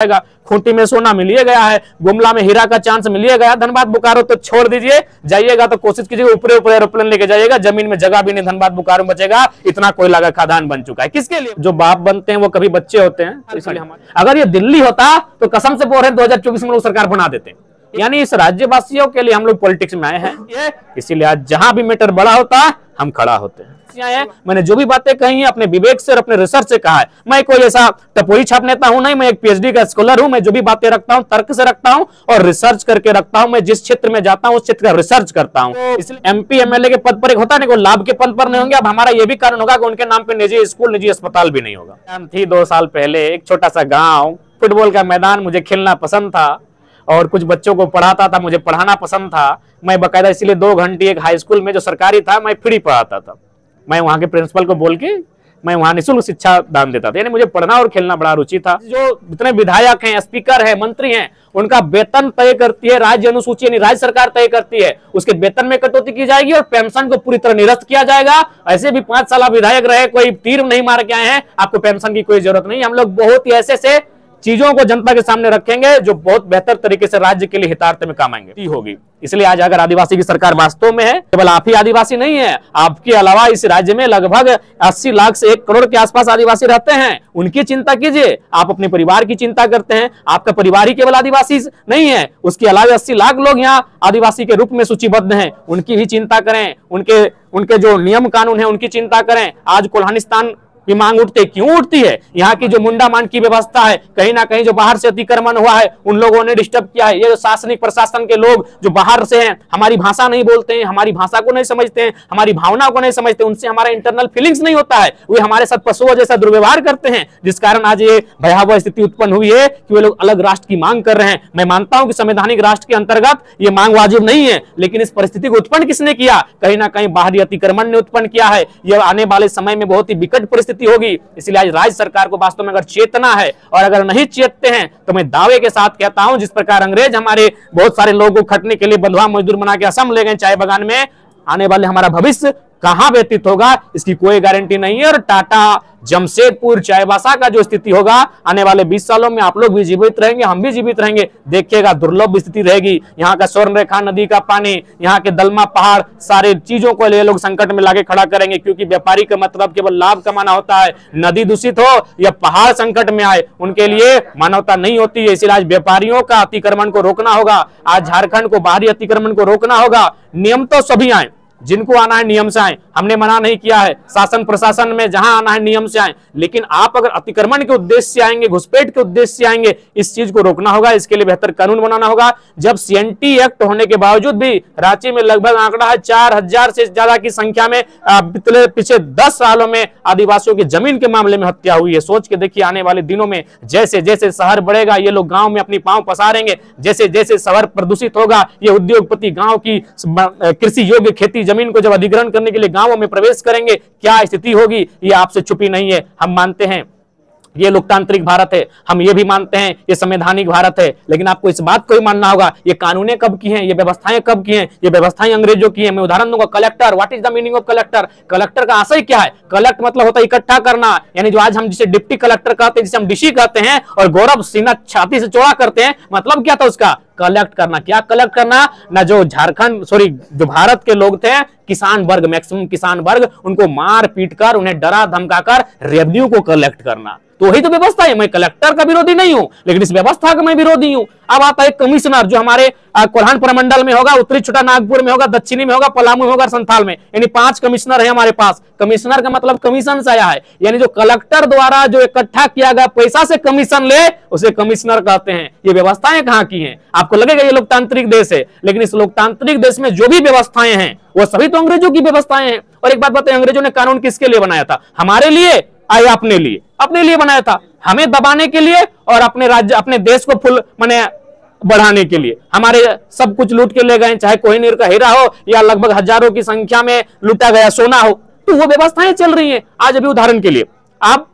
जाएगा। खूंटी में सोना मिलिए गया है गुमला में हीरा का चांस मिलिए गया। धनबाद बोकारो तो छोड़ दीजिए जाइएगा तो कोशिश कीजिएगा ऊपरे ऊपर एरोप्लेन लेके जाइएगा ज़मीन में जगह भी नहीं धनबाद बुकारो में बचेगा इतना कोयला का खादान बन चुका है। किसके लिए? जो बाप बनते हैं वो कभी बच्चे होते हैं तो इसलिए हमारे अगर ये दिल्ली होता तो कसम से बोल रहे दो हज़ार चौबीस में लोग सरकार बना देते। यानी इस राज्यवासियों के लिए हम लोग पॉलिटिक्स में आए हैं। इसीलिए आज जहाँ भी मैटर बड़ा होता है हम खड़ा होते हैं। मैंने जो भी बातें कही हैं अपने विवेक से और अपने रिसर्च से कहा है। मैं कोई ऐसा टपोरी छाप नेता हूँ नहीं मैं एक पीएचडी का स्कॉलर हूँ मैं जो भी बातें रखता हूँ तर्क से रखता हूँ और रिसर्च करके रखता हूँ मैं जिस क्षेत्र में जाता हूँ उस क्षेत्र का रिसर्च करता हूँ। तो इसलिए एमपी एमएलए के पद पर एक होता नहीं लाभ के पद पर नहीं होंगे। अब हमारा ये भी कारण होगा कि उनके नाम पे निजी स्कूल निजी अस्पताल भी नहीं होगा। थी दो साल पहले एक छोटा सा गाँव फुटबॉल का मैदान मुझे खेलना पसंद था। और कुछ बच्चों को पढ़ाता था, मुझे पढ़ाना पसंद था। मैं बकायदा इसलिए दो घंटे एक हाई स्कूल में जो सरकारी था, मैं फ्री पढ़ाता था। मैं वहाँ के प्रिंसिपल को बोल के, मैं वहाँ निःशुल्क शिक्षा दान देता था। यानी मुझे पढ़ना और खेलना बड़ा रुचि था। जो जितने विधायक हैं स्पीकर हैं, मंत्री हैं, उनका वेतन तय करती है राज्य अनुसूची, यानी राज्य सरकार तय करती है। उसके वेतन में कटौती की जाएगी और पेंशन को पूरी तरह निरस्त किया जाएगा। ऐसे भी पाँच साल विधायक रहे, कोई तीर नहीं मार के आए हैं। आपको पेंशन की कोई ज़रूरत नहीं। हम लोग बहुत ही ऐसे से चीज़ों को जनता के सामने रखेंगे, जो बहुत बेहतर तरीके से राज्य के लिए हितार्थ में काम आएँगे। होगी। इसलिए आज अगर आदिवासी की सरकार वास्तव में है, केवल आप ही आदिवासी नहीं है, आपके अलावा इस राज्य में लगभग 80 लाख से एक करोड़ के आसपास आदिवासी रहते हैं। उनकी चिंता कीजिए, आप अपने परिवार की चिंता करते हैं, आपका परिवार ही केवल आदिवासी नहीं है, उसके अलावा अस्सी लाख लोग यहाँ आदिवासी के रूप में सूचीबद्ध है। उनकी भी चिंता करें, उनके उनके जो नियम कानून है, उनकी चिंता करें। आज कोल्हानिस्तान की मांग उठते क्यों उठती है? यहाँ की जो मुंडा मान की व्यवस्था है, कहीं ना कहीं जो बाहर से अतिक्रमण हुआ है, उन लोगों ने डिस्टर्ब किया है। ये जो शासनिक प्रशासन के लोग जो बाहर से हैं, हमारी भाषा नहीं बोलते हैं, हमारी भाषा को नहीं समझते हैं, हमारी भावना को नहीं समझते उनसे हमारा इंटरनल फीलिंग्स नहीं होता है। वे हमारे साथ पशुओं जैसा दुर्व्यवहार करते हैं, जिस कारण आज ये भयावह स्थिति उत्पन्न हुई है कि वे लोग अलग राष्ट्र की मांग कर रहे हैं। मैं मानता हूँ कि संवैधानिक राष्ट्र के अंतर्गत ये मांग वाजिब नहीं है, लेकिन इस परिस्थिति को उत्पन्न किसने किया? कहीं ना कहीं बाहरी अतिक्रमण ने उत्पन्न किया है। यह आने वाले समय में बहुत ही विकट परिस्थिति होगी। इसलिए आज राज्य सरकार को वास्तव में अगर चेतना है और अगर नहीं चेतते हैं तो मैं दावे के साथ कहता हूँ, जिस प्रकार अंग्रेज़ हमारे बहुत सारे लोगों को खटने के लिए बंधुआ मजदूर बना के असम ले गए चाय बगान में, आने वाले हमारा भविष्य कहाँ व्यतीत होगा, इसकी कोई गारंटी नहीं है। और टाटा, जमशेदपुर चायबासा का जो स्थिति होगा, आने वाले 20 सालों में आप लोग भी जीवित रहेंगे, हम भी जीवित रहेंगे। देखिएगा, दुर्लभ स्थिति रहेगी। यहाँ का स्वर्ण रेखा नदी का पानी, यहाँ के दलमा पहाड़, सारे चीज़ों को ले लोग संकट में लाके खड़ा करेंगे, क्योंकि व्यापारी का मतलब केवल लाभ कमाना होता है। नदी दूषित हो या पहाड़ संकट में आए, उनके लिए मानवता नहीं होती है। इसीलिए आज व्यापारियों का अतिक्रमण को रोकना होगा। आज झारखंड को बाहरी अतिक्रमण को रोकना होगा। नियम तो सभी आए। जिनको आना है नियम से आए। हमने मना नहीं किया है। शासन प्रशासन में जहाँ आना है नियम से आए। लेकिन आप अगर अतिक्रमण के उद्देश्य से आएँगे, घुसपैठ के उद्देश्य से आएँगे, इस चीज़ को रोकना होगा। इसके लिए बेहतर कानून बनाना होगा। जब सीएनटी एक्ट होने के बावजूद भी रांची में लगभग आंकड़ा है चार हज़ार से ज़्यादा की संख्या में पिछले पिछले दस सालों में आदिवासियों की ज़मीन के मामले में हत्या हुई है। सोच के देखिए आने वाले दिनों में जैसे जैसे शहर बढ़ेगा, ये लोग गाँव में अपनी पाँव पसारेंगे। जैसे जैसे शहर प्रदूषित होगा, ये उद्योगपति गाँव की कृषि योग्य खेती ज़मीन को जब अधिग्रहण करने के लिए गाँवों में प्रवेश करेंगे, क्या स्थिति होगी? ये आपसे छुपी नहीं है, हम मानते हैं। ये लोकतांत्रिक भारत है, हम ये भी मानते हैं, ये संवैधानिक भारत है, लेकिन आपको इस बात को ही मानना होगा, ये कानूनें कब की हैं, ये व्यवस्थाएँ कब की हैं, ये व्यवस्थाएँ अंग्रेज़ों की हैं, मैं उदाहरण दूँगा collector what is the meaning of collector collector का आशय क्या है? कलेक्ट मतलब होता है इकट्ठा करना, यानी जो आज हम जिसे डिप्टी कलेक्टर कहते हैं, जिसे हम डिशी कहते हैं, और गौरव सिन्हा छाती से चौड़ा करते हैं मतलब क्या था उसका? कलेक्ट करना। क्या कलेक्ट करना? ना जो झारखंड सॉरी जो भारत के लोग थे, किसान वर्ग मैक्सिमम किसान वर्ग, उनको मार पीट कर, उन्हें डरा धमकाकर रेवेन्यू को कलेक्ट करना। तो वही तो व्यवस्था है। मैं कलेक्टर का विरोधी नहीं हूँ, लेकिन इस व्यवस्था का मैं विरोधी हूँ। अब आता है कमिश्नर जो हमारे कोल्हान प्रमंडल में होगा, उत्तरी छोटा नागपुर में होगा, दक्षिणी में होगा, पलामू में होगा, संथाल में, यानी पाँच कमिश्नर है हमारे पास। कमिश्नर का मतलब कमीशन से आया है। यानी जो कलेक्टर द्वारा जो इकट्ठा किया गया पैसा से कमीशन ले, उसे कमिश्नर कहते हैं। ये व्यवस्थाएँ कहाँ की हैं? आपको लगेगा ये लोकतांत्रिक देश है, लेकिन इस लोकतांत्रिक देश में जो भी व्यवस्थाएँ हैं, वो सभी तो अंग्रेज़ों की व्यवस्थाएँ हैं। और एक बात बताए, अंग्रेज़ों ने कानून किसके लिए बनाया था? हमारे लिए आया अपने लिए। अपने लिए बनाया था। हमें दबाने के लिए और अपने राज्य, अपने देश को फुल, मैंने बढ़ाने के लिए। हमारे सब कुछ लूट के ले गए, चाहे कोहिनूर का हीरा हो या लगभग हज़ारों की संख्या में लूटा गया सोना हो तो वो व्यवस्थाएँ चल रही है आज अभी उदाहरण के लिए। आप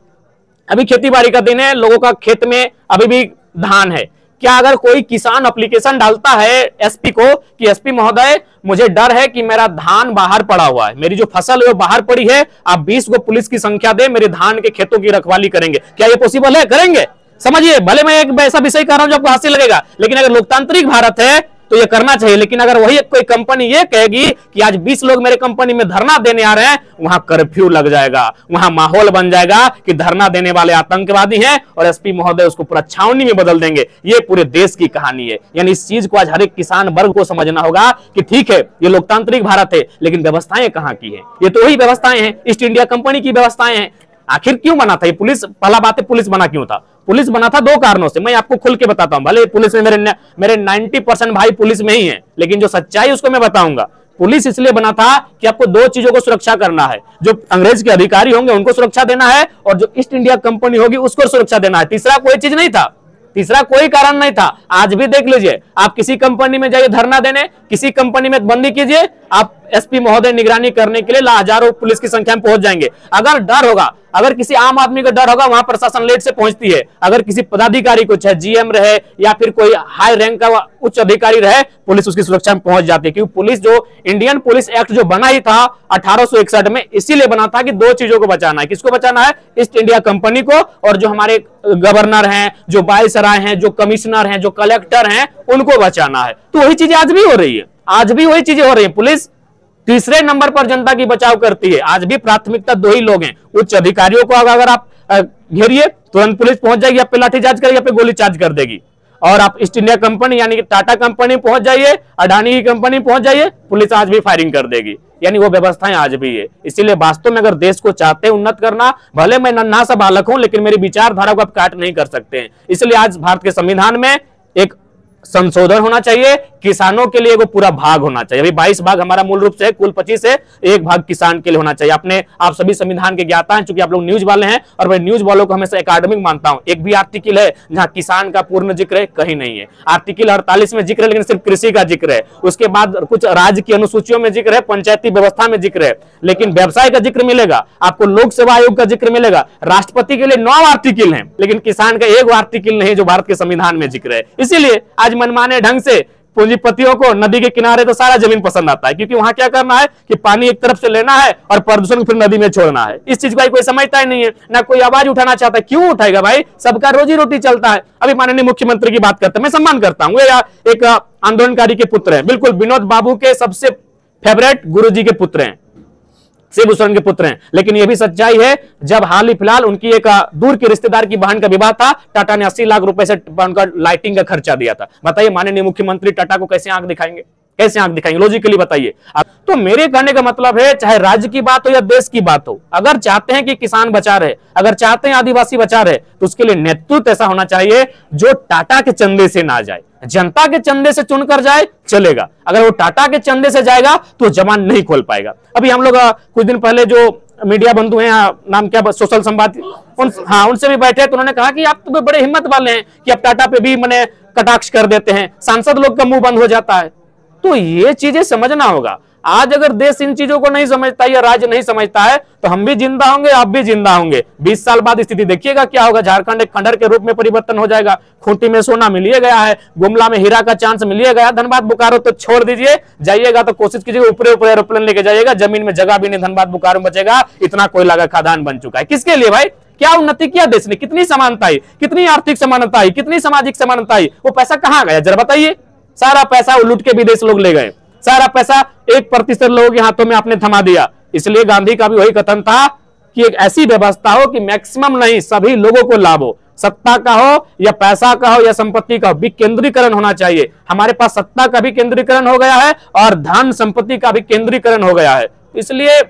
अभी खेती बाड़ी का दिन है, लोगों का खेत में अभी भी धान है। क्या अगर कोई किसान अप्लीकेशन डालता है एसपी को कि एसपी महोदय, मुझे डर है कि मेरा धान बाहर पड़ा हुआ है। मेरी जो फ़सल है वो बाहर पड़ी है। आप 20 को पुलिस की संख्या दे, मेरे धान के खेतों की रखवाली करेंगे। क्या ये पॉसिबल है? करेंगे। समझिए, भले मैं एक ऐसा विषय कर रहा हूँ जो आपको हासिल लगेगा, लेकिन अगर लोकतांत्रिक भारत है तो ये करना चाहिए। लेकिन अगर वही कोई कंपनी ये कहेगी कि आज 20 लोग मेरे कंपनी में धरना देने आ रहे हैं, वहाँ कर्फ्यू लग जाएगा, वहाँ माहौल बन जाएगा कि धरना देने वाले आतंकवादी हैं और एसपी महोदय उसको पूरा छावनी में बदल देंगे। ये पूरे देश की कहानी है। यानी इस चीज़ को आज हर एक किसान वर्ग को समझना होगा कि ठीक है, ये लोकतांत्रिक भारत है, लेकिन व्यवस्थाएँ कहाँ की है? ये तो वही व्यवस्थाएँ हैं। ईस्ट इंडिया कंपनी की व्यवस्थाएँ हैं। आखिर क्यों बना था? ये पुलिस, पहला बात है पुलिस बना क्यों था? पुलिस बना था दो कारणों से। मैं आपको खुल के बताता हूँ। भले पुलिस में मेरे मेरे 90 परसेंट भाई पुलिस में ही हैं, लेकिन जो सच्चाई उसको मैं बताऊँगा। पुलिस इसलिए बना था कि आपको दो चीज़ों को सुरक्षा करना है। जो अंग्रेज़ के अधिकारी होंगे, उनको सुरक्षा देना है, और जो ईस्ट इंडिया कंपनी होगी, उसको सुरक्षा देना है। तीसरा कोई चीज़ नहीं था। तीसरा कोई कारण नहीं था। आज भी देख लीजिए, आप किसी कंपनी में जाइए धरना देने, किसी कंपनी में बंदी कीजिए आप एसपी महोदय निगरानी करने के लिए हज़ारों पुलिस की संख्या में पहुँच जाएँगे। अगर डर होगा, अगर किसी आम आदमी का डर होगा, वहाँ प्रशासन लेट से पहुँचती है। अगर किसी पदाधिकारी को, चाहे जीएम रहे या फिर कोई हाई रैंक का उच्च अधिकारी रहे, पुलिस उसकी सुरक्षा में पहुँच जाती है। क्योंकि पुलिस जो, इंडियन पुलिस एक्ट जो बना ही था अठारह में, इसीलिए बना था कि दो चीज़ों को बचाना है। किसको बचाना है? ईस्ट इंडिया कंपनी को और जो हमारे गवर्नर हैं, जो बाइसराय हैं, जो कमिश्नर हैं, जो कलेक्टर हैं, उनको बचाना है। तो वही चीज़ें आज भी हो रही है। आज भी वही चीज़ें हो रही है। पुलिस तीसरे नंबर पर जनता की बचाव करती है। आज भी प्राथमिकता दो ही लोग हैं। उच्च अधिकारियों को अगर आप घेरिए, तुरंत पुलिस पहुँच जाएगी, आप पे लाठीचार्ज करेगी, आप गोली चार्ज कर देगी। और आप ईस्ट इंडिया कंपनी, यानी कि टाटा कंपनी पहुँच जाइए, अडानी की कंपनी पहुँच जाइए, पुलिस आज भी फायरिंग कर देगी। यानी वो व्यवस्थाएँ आज भी है। इसीलिए वास्तव में अगर देश को चाहते हैं उन्नत करना, भले मैं नन्हा सा बालक हूँ, लेकिन मेरी विचारधारा को आप काट नहीं कर सकते हैं। इसलिए आज भारत के संविधान में एक संशोधन होना चाहिए, किसानों के लिए वो पूरा भाग होना चाहिए। अभी बाईस भाग हमारा मूल रूप से, कुल पच्चीस है, एक भाग किसान के लिए होना चाहिए। अपने आप सभी संविधान के ज्ञाता हैं, चूँकि आप लोग न्यूज़ वाले हैं, और मैं न्यूज़ वालों को हमेशा एकेडमिक मानता हूँ। एक भी आर्टिकल है, जहाँ किसान का पूर्ण ज़िक्र है, कहीं नहीं है। आर्टिकल अड़तालीस में ज़िक्र है, लेकिन सिर्फ़ कृषि का ज़िक्र है। उसके बाद कुछ राज्य की अनुसूचियों में ज़िक्र है, पंचायती व्यवस्था में ज़िक्र है। लेकिन व्यवसाय का ज़िक्र मिलेगा, आपको लोक सेवा आयोग का ज़िक्र मिलेगा, राष्ट्रपति के लिए नौ आर्टिकल है, लेकिन किसान का एक आर्टिकल नहीं, जो भारत के संविधान में ज़िक्र है। इसीलिए आज मनमाने ढंग से पूंजीपतियों को नदी के किनारे तो सारा ज़मीन पसंद आता है, क्योंकि वहाँ क्या करना है कि पानी एक तरफ़ से लेना है और प्रदूषण फिर नदी में छोड़ना है। इस चीज़ को कोई समझता ही नहीं है, ना कोई आवाज़ उठाना चाहता है। क्यों उठाएगा भाई? सबका रोजी रोटी चलता है। अभी माननीय मुख्यमंत्री की बात करते हैं, मैं सम्मान करता हूँ। एक आंदोलनकारी के पुत्र है। बिल्कुल, विनोद बाबू के सबसे फेवरेट गुरु के पुत्र हैं। शिवभूषण के पुत्र हैं। लेकिन यह भी सच्चाई है, जब हाल ही फ़िलहाल उनकी एक दूर के रिश्तेदार की बहन का विवाह था, टाटा ने अस्सी लाख रुपए से उनका लाइटिंग का खर्चा दिया था। बताइए, माननीय मुख्यमंत्री टाटा को कैसे आँख दिखाएँगे? कैसे आँख दिखाएँगे? लॉजिकली बताइए। तो मेरे कहने का मतलब है, चाहे राज्य की बात हो या देश की बात हो, अगर चाहते हैं कि किसान बचा रहे, अगर चाहते हैं आदिवासी बचा रहे तो उसके लिए नेतृत्व ऐसा होना चाहिए, जो टाटा के चंदे से ना जाए। जनता के चंदे से चुनकर जाए, चलेगा। अगर वो टाटा के चंदे से जाएगा तो जमान नहीं खोल पाएगा। अभी हम लोग कुछ दिन पहले जो मीडिया बंधु हैं नाम क्या, सोशल संवाद, उन हाँ उनसे भी बैठे तो उन्होंने कहा कि आप तो बड़े हिम्मत वाले हैं कि आप टाटा पे भी मैंने कटाक्ष कर देते हैं। सांसद लोग का मुँह बंद हो जाता है। तो ये चीज़ें समझना होगा। आज अगर देश इन चीज़ों को नहीं समझता या राज्य नहीं समझता है तो हम भी ज़िंदा होंगे, आप भी ज़िंदा होंगे। 20 साल बाद स्थिति देखिएगा, क्या होगा? झारखंड एक खंडर के रूप में परिवर्तन हो जाएगा। खूंटी में सोना मिलिए गया है, गुमला में हीरा का चांस मिलिए गया। धनबाद बुकारो तो छोड़ दीजिए, जाइएगा तो कोशिश कीजिएगा, ऊपर ऊपर एरोप्लेन लेके जाइएगा, ज़मीन में जगह भी नहीं, धनबाद बुकारो बचेगा, इतना कोयला का खादान बन चुका है। किसके लिए भाई? क्या उन्नति किया देश ने? कितनी समानता आई, कितनी आर्थिक समानता आई, कितनी सामाजिक समानता आई, वो पैसा कहाँ गया? जरा बताइए। सारा पैसा लूट के विदेश लोग ले गए। सारा पैसा एक प्रतिशत लोगों के हाथों में आपने थमा दिया। इसलिए गांधी का भी वही कथन था कि एक ऐसी व्यवस्था हो कि मैक्सिमम नहीं, सभी लोगों को लाभ हो। सत्ता का हो या पैसा का हो या संपत्ति का हो, विकेंद्रीकरण होना चाहिए। हमारे पास सत्ता का भी केंद्रीकरण हो गया है और धन संपत्ति का भी केंद्रीकरण हो गया है। इसलिए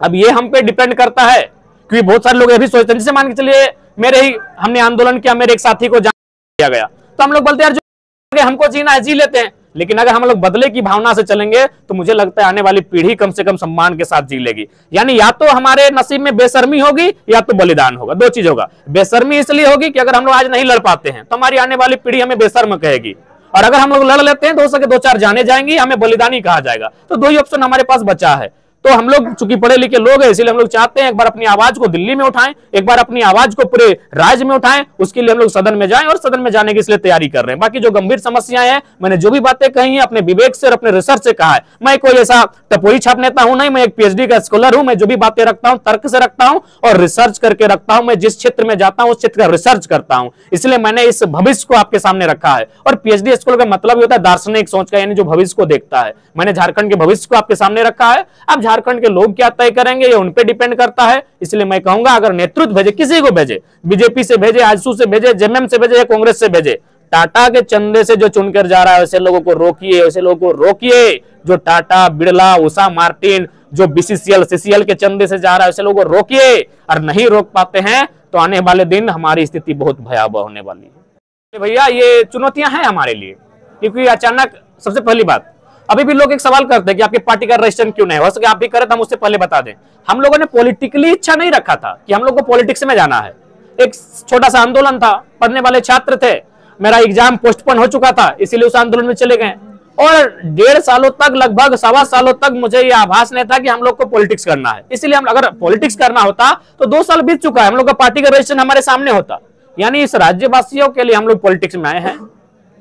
अब ये हम पे डिपेंड करता है, क्योंकि बहुत सारे लोग ये भी सोचते हैं। जैसे मान के चलिए, मेरे ही हमने आंदोलन किया, मेरे एक साथी को जान किया गया। तो हम लोग बोलते हैं जो हमको जीना है, जी लेते हैं। लेकिन अगर हम लोग बदले की भावना से चलेंगे तो मुझे लगता है आने वाली पीढ़ी कम से कम सम्मान के साथ जी लेगी। यानी या तो हमारे नसीब में बेसर्मी होगी, या तो बलिदान होगा। दो चीज़ होगा। बेसर्मी इसलिए होगी कि अगर हम लोग आज नहीं लड़ पाते हैं तो हमारी आने वाली पीढ़ी हमें बेसर्म कहेगी। और अगर हम लोग लड़ लेते हैं तो हो सके दो चार जाने जाएँगी, हमें बलिदानी कहा जाएगा। तो दो ही ऑप्शन हमारे पास बचा है। तो हम लोग चूँकि पढ़े लिखे लोग हैं, इसीलिए हम लोग चाहते हैं एक बार अपनी आवाज़ को दिल्ली में उठाएँ, एक बार अपनी आवाज़ को पूरे राज्य में उठाएँ, उसके लिए हम लोग सदन में जाएँ और सदन में जाने की इसलिए तैयारी कर रहे हैं। बाकी जो गंभीर समस्याएँ हैं, मैंने जो भी बातें कही है, अपने विवेक से और अपने रिसर्च से कहा है। मैं कोई ऐसा टपोरी छाप नेता हूँ नहीं, मैं एक पीएचडी का स्कॉलर हूँ, मैं जो भी बातें रखता हूँ, तर्क से रखता हूँ और रिसर्च करके रखता हूँ, मैं जिस क्षेत्र में जाता हूँ, उस क्षेत्र का रिसर्च करता हूँ। इसलिए मैंने इस भविष्य को आपके सामने रखा है। और पीएचडी स्कूल का मतलब होता है दार्शनिक सोच का, यानी जो भविष्य को देखता है। मैंने झारखंड के भविष्य को आपके सामने रखा है। अब झारखंड के लोग क्या तय करेंगे, ये उन पे डिपेंड करता है। इसलिए मैं कहूँगा, अगर नेतृत्व भेजे, किसी को भेजे, बीजेपी से भेजे, आजसू से भेजे, जेएमएम से भेजे या कांग्रेस से भेजे, टाटा के चंदे से जो चुनकर जा रहा है, वैसे लोगों को रोकिए, वैसे लोगों को रोकिए। जो टाटा बिड़ला उषा मार्टिन, जो बीसीसीएल, सीसीएल के चंदे से जा रहा है, वैसे लोगों को रोकिए और नहीं रोक पाते हैं तो आने वाले दिन हमारी स्थिति बहुत भयावह होने वाली है। भैया, ये चुनौतियाँ हैं हमारे लिए, क्योंकि अचानक, सबसे पहली बात अभी भी लोग एक सवाल करते हैं कि आपकी पार्टी का रजिस्ट्रेशन क्यों नहीं हो? सके आप भी करें तो हम उससे पहले बता दें। हम लोगों ने पॉलिटिकली इच्छा नहीं रखा था कि हम लोग को पॉलिटिक्स में जाना है। एक छोटा सा आंदोलन था, पढ़ने वाले छात्र थे। मेरा एग्ज़ाम पोस्टपोन हो चुका था, इसीलिए उस आंदोलन में चले गए। और डेढ़ सालों तक, लगभग सवा सालों तक मुझे यह आभास नहीं था कि हम लोग को पॉलिटिक्स करना है। इसलिए हम अगर पॉलिटिक्स करना होता तो दो साल बीत चुका है। हम लोग का पार्टी का रजिस्ट्रेशन हमारे सामने होता। यानी इस राज्यवासियों के लिए हम लोग पॉलिटिक्स में आए हैं।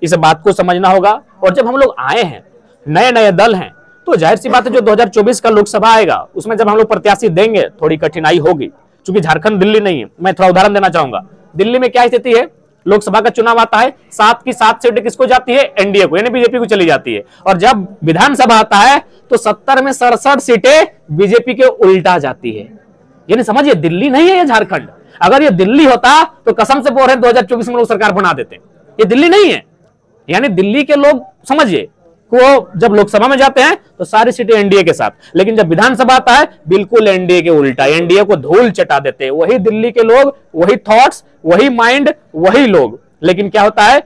इस बात को समझना होगा। और जब हम लोग आए हैं नए नए दल हैं। तो ज़ाहिर सी बात है, जो 2024 का लोकसभा आएगा, उसमें जब हम लोग प्रत्याशी देंगे, थोड़ी कठिनाई होगी। क्योंकि झारखंड दिल्ली नहीं है, मैं थोड़ा उदाहरण देना चाहूँगा। दिल्ली में क्या स्थिति है? लोकसभा का चुनाव आता है, सात की सात सीटें किसको जाती है? एनडीए को, यानी बीजेपी को चली जाती है। और जब विधानसभा आता है तो सत्तर में सड़सठ सीटें बीजेपी के उल्टा जाती है। यानी समझिए, दिल्ली नहीं है ये झारखंड। अगर ये दिल्ली होता तो कसम से बोल रहे दो हज़ार में लोग सरकार बना देते। ये दिल्ली नहीं है। यानी दिल्ली के लोग, समझिए वो जब लोकसभा में जाते हैं तो सारी सीटें एनडीए के साथ। लेकिन जब विधानसभा आता है बिल्कुल एनडीए के उल्टा एनडीए को धूल चटा देते हैं। वही दिल्ली के लोग वही थॉट्स वही माइंड वही लोग। लेकिन क्या होता है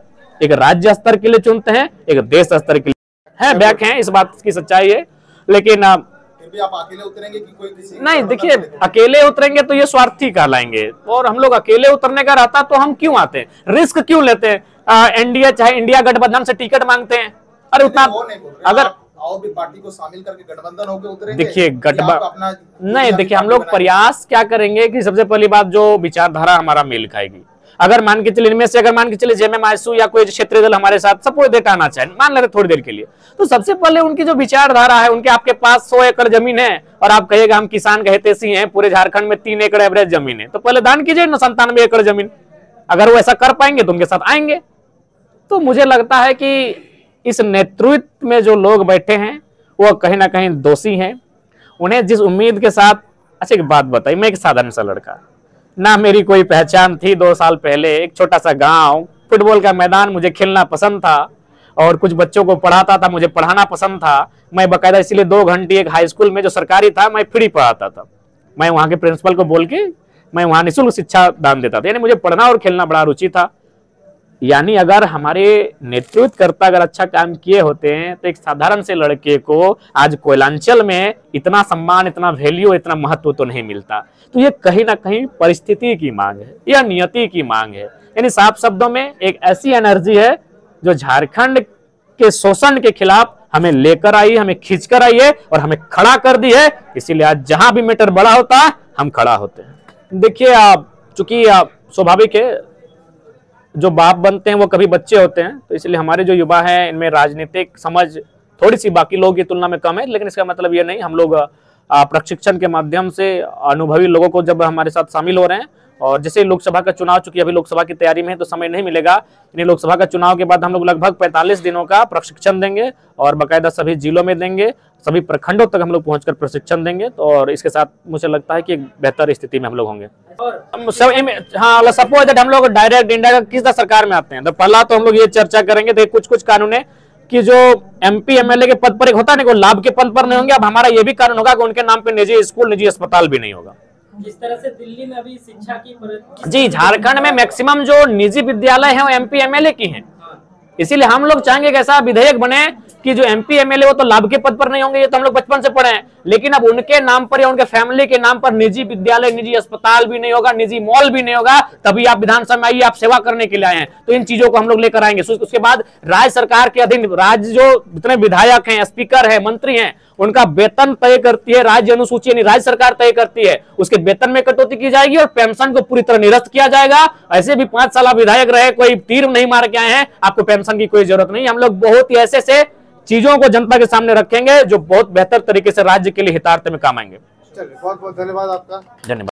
एक राज्य स्तर के लिए चुनते हैं एक देश स्तर के लिए। है बैक है इस बात की सच्चाई है। लेकिन आप अकेले उतरेंगे कि कोई किसी नहीं देखिए अकेले उतरेंगे तो ये स्वार्थी कहलाएँगे। और हम लोग अकेले उतरने का रहता तो हम क्यों आते हैं? रिस्क क्यों लेते हैं? एनडीए चाहे इंडिया गठबंधन से टिकट मांगते हैं। अरे उतना अगर और भी पार्टी को शामिल करके गठबंधन होकर उतरेंगे। देखिए गठबंधन नहीं देखिए हम लोग प्रयास क्या करेंगे कि सबसे पहली बात जो विचारधारा हमारा मेल खाएगी। अगर मान के चले इनमें से अगर मान के चले जेएमएम आईसू या कोई क्षेत्रीय दल हमारे साथ सपोर्ट देता आना चाहे मान लेते थोड़ी देर के लिए। तो सबसे पहले उनकी जो विचारधारा है उनके आपके पास सौ एकड़ ज़मीन है और आप कहिएगा हम किसान कहते सी हैं पूरे झारखंड में तीन एकड़ एवरेज ज़मीन है। तो पहले दान कीजिए ना संतानवे एकड़ ज़मीन। अगर वो ऐसा कर पाएँगे तो उनके साथ आएँगे। तो मुझे लगता है कि इस नेतृत्व में जो लोग बैठे हैं, वो कहीं ना कहीं दोषी हैं। उन्हें जिस उम्मीद के साथ अच्छा एक बात बताई मैं एक साधारण सा लड़का, ना मेरी कोई पहचान थी दो साल पहले, एक छोटा सा गाँव, फुटबॉल का मैदान मुझे खेलना पसंद था और कुछ बच्चों को पढ़ाता था, मुझे पढ़ाना पसंद था। मैं बकायदा इसलिए दो घंटे एक हाई स्कूल में जो सरकारी था, मैं फ्री पढ़ाता था। मैं वहाँ के प्रिंसिपल को बोल के, मैं वहाँ निःशुल्क शिक्षा दान देता था। यानी मुझे पढ़ना और खेलना बड़ा रुचि था। यानी अगर हमारे नेतृत्व करता अगर अच्छा काम किए होते हैं तो एक साधारण से लड़के को आज कोयलांचल में इतना सम्मान, इतना वैल्यू इतना महत्व तो नहीं मिलता। तो ये कहीं ना कहीं परिस्थिति की मांग है, या नियति की मांग है। यानी साफ़ शब्दों में एक ऐसी एनर्जी है, जो झारखंड के शोषण के खिलाफ हमें लेकर आई, हमें खींच कर आई है, और हमें खड़ा कर दी है। इसीलिए आज जहाँ भी मैटर बड़ा होता, हम खड़ा होते हैं। देखिए आप, चूँकि स्वाभाविक है जो बाप बनते हैं वो कभी बच्चे होते हैं तो इसलिए हमारे जो युवा हैं, इनमें राजनीतिक समझ थोड़ी सी बाकी लोगों की तुलना में कम है, लेकिन इसका मतलब ये नहीं, हम लोग प्रशिक्षण के माध्यम से अनुभवी लोगों को जब हमारे साथ शामिल हो रहे हैं और जैसे लोकसभा का चुनाव, चूँकि अभी लोकसभा की तैयारी में है तो समय नहीं मिलेगा। यानी लोकसभा का चुनाव के बाद हम लोग लगभग 45 दिनों का प्रशिक्षण देंगे और बाकायदा सभी जिलों में देंगे, सभी प्रखंडों तक हम लोग पहुंचकर प्रशिक्षण देंगे। तो और इसके साथ मुझे लगता है कि बेहतर स्थिति में हम लोग होंगे। हाँ सपोज़ हम लोग डायरेक्ट इंडिया किस सरकार में आते हैं? तो पहला तो हम लोग ये चर्चा करेंगे तो कुछ कुछ कानून है कि जो एमपी एमएलए के पद पर एक होता नहीं लाभ के पद पर नहीं होंगे। अब हमारा ये भी कानून होगा कि उनके नाम पे निजी स्कूल, निजी अस्पताल भी नहीं होगा। जिस तरह से दिल्ली में अभी शिक्षा की जी झारखंड में मैक्सिमम जो निजी विद्यालय है वो M P M L A की हैं हाँ। इसीलिए हम लोग चाहेंगे कि ऐसा विधेयक बने कि जो एमपी एमएलए वो तो लाभ के पद पर नहीं होंगे, ये तो हम लोग बचपन से पढ़े हैं। लेकिन अब उनके नाम पर या उनके फैमिली के नाम पर निजी विद्यालय, निजी अस्पताल भी नहीं होगा, निजी मॉल भी नहीं होगा, तभी आप विधानसभा में आइए, आप सेवा करने के लिए आए हैं। तो इन चीज़ों को हम लोग लेकर आएँगे। उसके बाद राज्य सरकार के अधीन, राज्य जो जितने विधायक हैं स्पीकर है, मंत्री हैं, उनका वेतन तय करती है राज्य अनुसूची, यानी राज्य सरकार तय करती है। उसके वेतन में कटौती की जाएगी और पेंशन को पूरी तरह निरस्त किया जाएगा। ऐसे भी पाँच साल विधायक रहे, कोई तीर नहीं मार के आए हैं, आपको पेंशन की कोई ज़रूरत नहीं। हम लोग बहुत ही ऐसे से चीज़ों को जनता के सामने रखेंगे जो बहुत बेहतर तरीके से राज्य के लिए हितार्थ में काम आएँगे। बहुत बहुत धन्यवाद आपका। धन्यवाद।